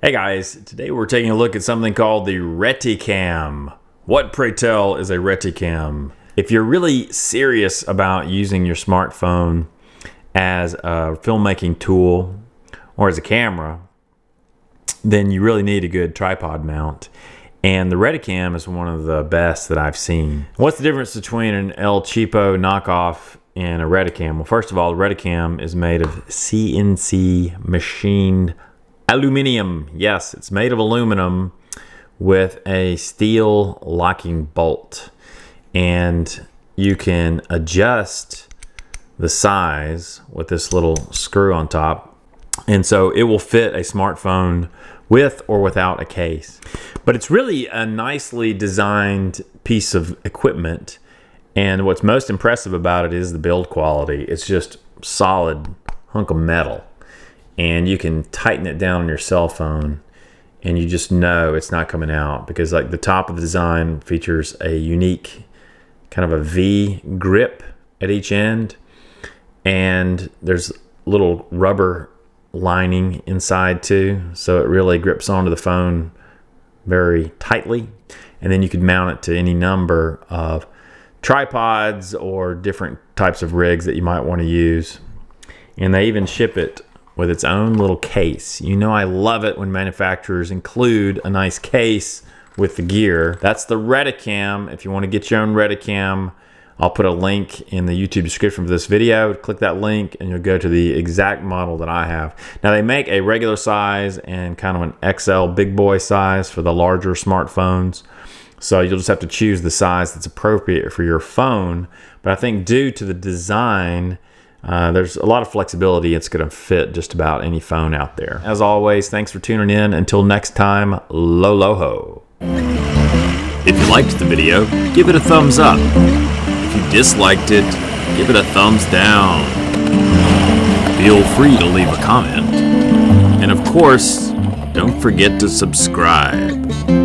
Hey guys, today we're taking a look at something called the Reticam. What, pray tell, is a Reticam? If you're really serious about using your smartphone as a filmmaking tool or as a camera, then you really need a good tripod mount. And the Reticam is one of the best that I've seen. What's the difference between an El Cheapo knockoff and a Reticam? Well, first of all, the Reticam is made of CNC machined Aluminium. Yes, it's made of aluminum with a steel locking bolt. And you can adjust the size with this little screw on top. And so it will fit a smartphone with or without a case. But it's really a nicely designed piece of equipment. And what's most impressive about it is the build quality. It's just solid hunk of metal and you can tighten it down on your cell phone and you just know it's not coming out because like the top of the design features a unique kind of a V grip at each end and there's little rubber lining inside too so it really grips onto the phone very tightly. And then you could mount it to any number of tripods or different types of rigs that you might want to use. And they even ship it with its own little case. You know I love it when manufacturers include a nice case with the gear. That's the Reticam. If you want to get your own Reticam, I'll put a link in the YouTube description for this video. Click that link and you'll go to the exact model that I have. Now they make a regular size and kind of an XL big boy size for the larger smartphones. So you'll just have to choose the size that's appropriate for your phone. But I think due to the design uh, there's a lot of flexibility. It's going to fit just about any phone out there. As always, thanks for tuning in. Until next time, lo lo ho. If you liked the video, give it a thumbs up. If you disliked it, give it a thumbs down. Feel free to leave a comment. And of course, don't forget to subscribe.